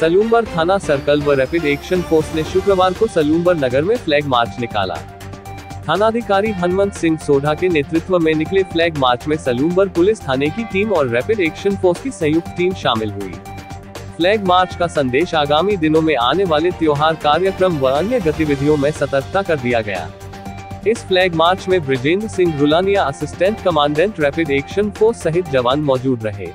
सलूमबर थाना सर्कल व rapid action force ने शुक्रवार को सलूमबर नगर में फ्लैग मार्च निकाला। थानाधिकारी हनुमंत सिंह सोढ़ा के नेतृत्व में निकले फ्लैग मार्च में सलूम्बर पुलिस थाने की टीम और रैपिड एक्शन फोर्स की संयुक्त टीम शामिल हुई। फ्लैग मार्च का संदेश आगामी दिनों में आने वाले त्योहार कार्यक्रम व अन्य गतिविधियों में सतर्कता कर दिया गया। इस फ्लैग मार्च में Brijendra Singh Rulania, assistant commandant, rapid action force सहित जवान मौजूद रहे।